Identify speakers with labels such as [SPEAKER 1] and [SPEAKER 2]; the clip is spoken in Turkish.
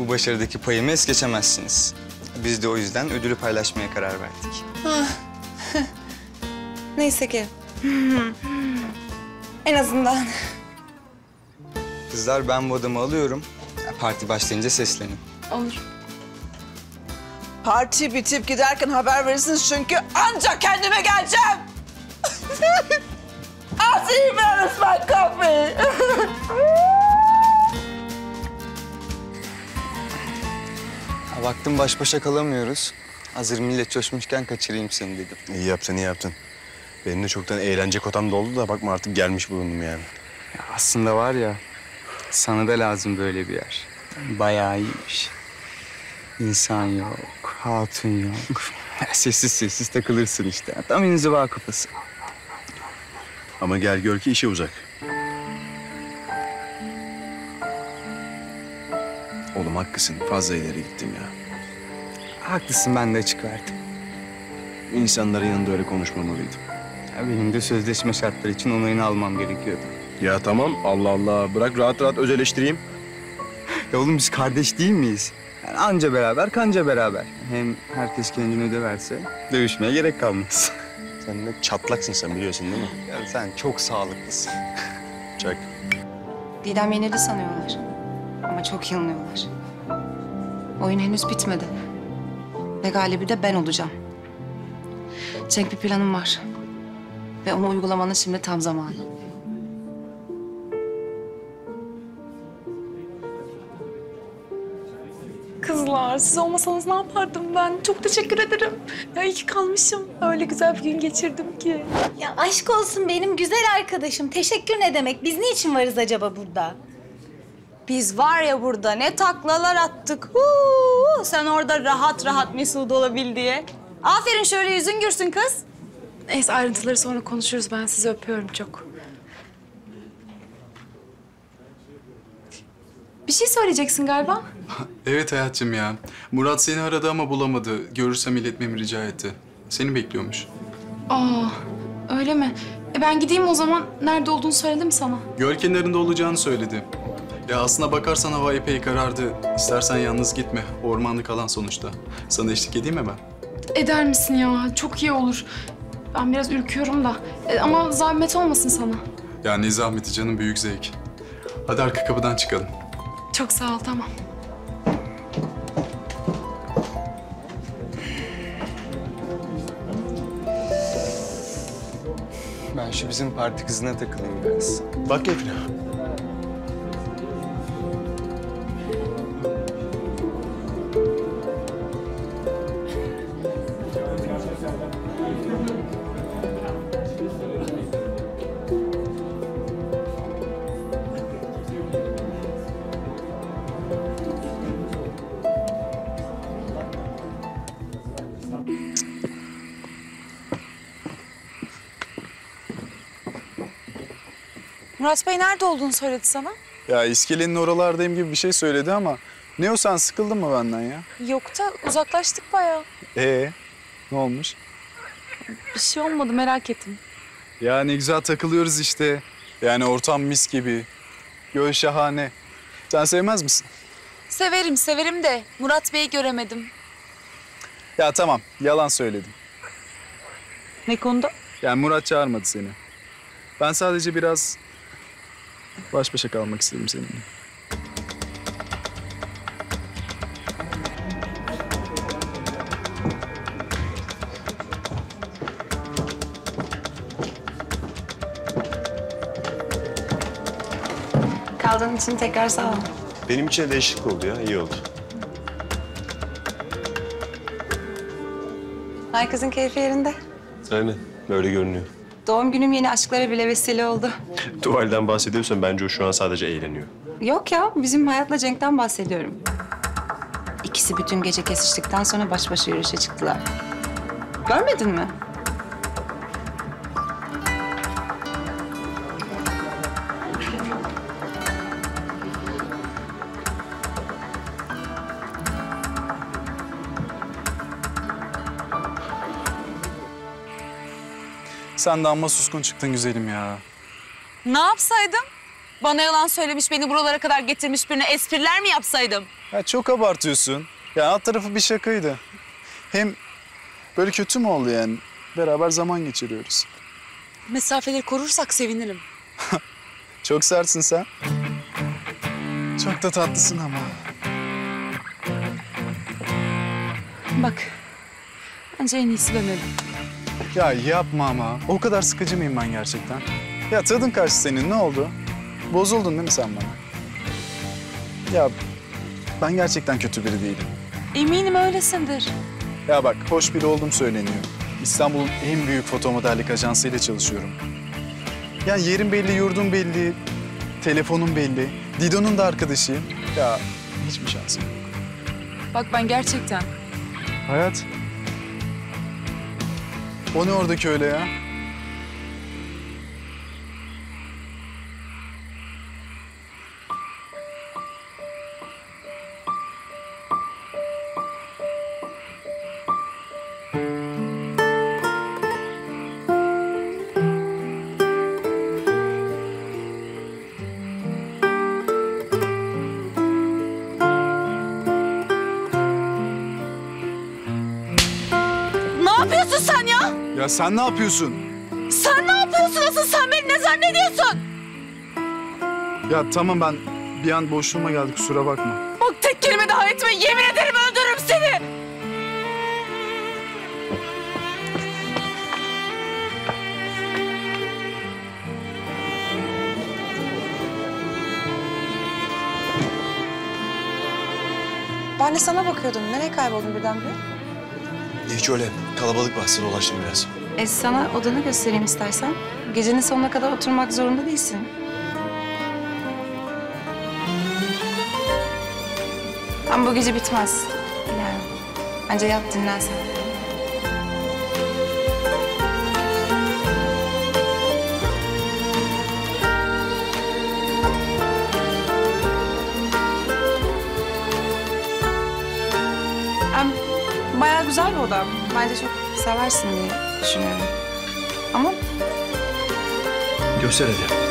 [SPEAKER 1] Bu başarıdaki payımı es geçemezsiniz. Biz de o yüzden ödülü paylaşmaya karar verdik.
[SPEAKER 2] Neyse ki. en azından.
[SPEAKER 1] Kızlar ben bu adamı alıyorum. Parti başlayınca seslenin.
[SPEAKER 2] Olur.
[SPEAKER 3] Parti bitip giderken haber verirsiniz çünkü ancak kendime geleceğim. I'll see you man, it's my coffee.
[SPEAKER 1] Ha, baktım baş başa kalamıyoruz. Hazır millet coşmuşken kaçırayım seni dedim.
[SPEAKER 4] İyi yaptın, iyi yaptın. Benim de çoktan eğlence kotam doldu da bakma artık gelmiş bulundum yani.
[SPEAKER 1] Ya aslında var ya, sana da lazım böyle bir yer. Bayağı iyiymiş. İnsan yok, hatun yok. sessiz sessiz takılırsın işte. Tam inziva kafası.
[SPEAKER 4] Ama gel gör ki işe uzak. Oğlum haklısın. Fazla ileri gittim ya.
[SPEAKER 1] Haklısın ben de açık verdim.
[SPEAKER 4] İnsanların yanında öyle konuşmamalıydım.
[SPEAKER 1] Ya benim de sözleşme şartları için onayını almam gerekiyordu.
[SPEAKER 4] Ya tamam Allah Allah. Bırak rahat rahat öz eleştireyim.
[SPEAKER 1] Ya oğlum biz kardeş değil miyiz? Yani anca beraber kanca beraber. Hem herkes kendini döverse dövüşmeye gerek kalmaz.
[SPEAKER 4] Sen ne çatlaksın sen biliyorsun değil mi?
[SPEAKER 1] ya sen çok sağlıklısın.
[SPEAKER 4] Çak.
[SPEAKER 2] Didem yenildi sanıyorlar. Ama çok yanılıyorlar. Oyun henüz bitmedi. Ve galibi de ben olacağım. Cenk bir planım var. Ve onu uygulamanın şimdi tam zamanı.
[SPEAKER 5] Kızlar siz olmasanız ne yapardım ben? Çok teşekkür ederim. Ya iyi ki kalmışım. Öyle güzel bir gün geçirdim ki.
[SPEAKER 6] Ya aşk olsun benim güzel arkadaşım. Teşekkür ne demek? Biz niçin varız acaba burada?
[SPEAKER 5] Biz var ya burada ne taklalar attık. Huu, sen orada rahat rahat mesut olabil diye. Aferin şöyle yüzün gürsün kız. Neyse ayrıntıları sonra konuşuruz. Ben sizi öpüyorum çok. Bir şey söyleyeceksin galiba.
[SPEAKER 7] Evet hayatım ya. Murat seni aradı ama bulamadı. Görürsem iletmemi rica etti. Seni bekliyormuş.
[SPEAKER 5] Aa, öyle mi? E ben gideyim o zaman. Nerede olduğunu söyledim sana.
[SPEAKER 7] Göl kenarında olacağını söyledi. Ya aslına bakarsan hava epey karardı. İstersen yalnız gitme. Ormanlık alan sonuçta. Sana eşlik edeyim mi ben?
[SPEAKER 5] Eder misin ya? Çok iyi olur. Ben biraz ürküyorum da. E, ama zahmet olmasın sana.
[SPEAKER 7] Ya ne zahmeti canım büyük zevk. Hadi arka kapıdan çıkalım.
[SPEAKER 5] Çok sağ ol, tamam.
[SPEAKER 1] Ben şu bizim parti kızına takılayım biraz.
[SPEAKER 4] Bak keyfine.
[SPEAKER 5] Murat Bey nerede olduğunu söyledi sana?
[SPEAKER 7] Ya iskelenin oralardayım gibi bir şey söyledi ama... Ne o sen sıkıldın mı benden ya?
[SPEAKER 5] Yok da uzaklaştık bayağı.
[SPEAKER 7] Ee, ne olmuş?
[SPEAKER 5] Bir şey olmadı, merak ettim.
[SPEAKER 7] Ya ne güzel takılıyoruz işte. Yani ortam mis gibi. Göl şahane. Sen sevmez misin?
[SPEAKER 5] Severim, severim de Murat Bey'i göremedim.
[SPEAKER 7] Ya tamam, yalan söyledim.
[SPEAKER 5] Ne konuda?
[SPEAKER 7] Yani Murat çağırmadı seni. Ben sadece biraz baş başa kalmak istedim seninle.
[SPEAKER 2] Kaldığın için tekrar sağ ol.
[SPEAKER 4] Benim için de değişiklik oldu ya. iyi oldu.
[SPEAKER 2] Herkesin keyfi yerinde.
[SPEAKER 4] Aynen. Böyle görünüyor.
[SPEAKER 2] Doğum günüm yeni aşklara bile vesile oldu.
[SPEAKER 4] Tuvalden bahsediyorsan bence o şu an sadece eğleniyor.
[SPEAKER 2] Yok ya, bizim Hayat'la Cenk'ten bahsediyorum. İkisi bütün gece kesiştikten sonra baş başa yürüyüşe çıktılar. Görmedin mi?
[SPEAKER 7] Sen de amma suskun çıktın güzelim ya.
[SPEAKER 8] Ne yapsaydım? Bana yalan söylemiş, beni buralara kadar getirmiş birine espriler mi yapsaydım?
[SPEAKER 7] Ya çok abartıyorsun. Ya alt tarafı bir şakaydı. Hem böyle kötü mü oldu yani? Beraber zaman geçiriyoruz.
[SPEAKER 8] Mesafeleri korursak sevinirim.
[SPEAKER 7] Çok sertsin sen. Çok da tatlısın ama.
[SPEAKER 8] Bak. Bence en iyisi dönelim.
[SPEAKER 7] Ya yapma ama. O kadar sıkıcı mıyım ben gerçekten? Ya tadın kaçtı senin. Ne oldu? Bozuldun değil mi sen bana? Ya ben gerçekten kötü biri değilim.
[SPEAKER 8] Eminim öylesindir.
[SPEAKER 7] Ya bak hoş biri olduğum söyleniyor. İstanbul'un en büyük fotomodellik ajansıyla çalışıyorum. Yani yerim belli, yurdum belli, telefonum belli. Dido'nun da arkadaşıyım. Ya hiçbir şansım yok.
[SPEAKER 8] Bak ben gerçekten
[SPEAKER 7] Hayat. O ne oradaki öyle ya? Sen ne yapıyorsun?
[SPEAKER 5] Sen ne yapıyorsun asıl? Sen beni ne zannediyorsun?
[SPEAKER 7] Ya tamam ben bir an boşluğuma geldi kusura bakma.
[SPEAKER 5] Bak tek kelime daha etme. Yemin ederim öldürürüm seni.
[SPEAKER 2] Ben de sana bakıyordum. Nereye kayboldun birdenbire?
[SPEAKER 4] Hiç öyle. Kalabalık var. Dolaştım biraz.
[SPEAKER 2] E sana odanı göstereyim istersen. Gecenin sonuna kadar oturmak zorunda değilsin. Ama bu gece bitmez. Yani bence yat dinlen sen. Hem bayağı güzel bir oda. Bence çok seversin diye düşünüyorum. Ama
[SPEAKER 4] Göster hadi.